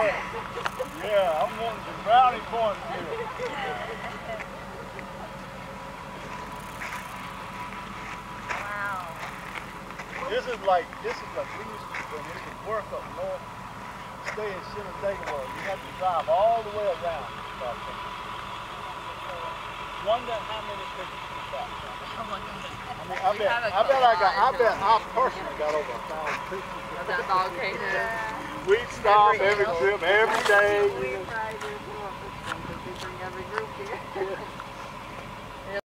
Yeah, I'm wanting some brownie points here. Wow. This is like, this is like, we used to, when we used to work up north, stay in Shenandoah, you had to drive all the way around. Wonder how many pictures we got. My goodness. I mean, I We bet, have bet I got, I bet I personally got over a thousand pictures. Of that volcano. We stop every trip, every day. We bring every group here.